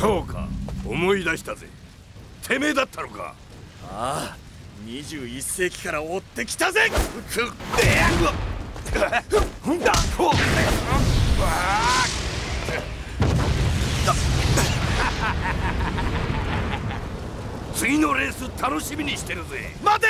そうか。思い出したぜ。てめえだったのか。ああ21世紀から追ってきたぜ。くっだほ次のレース楽しみにしてるぜ待て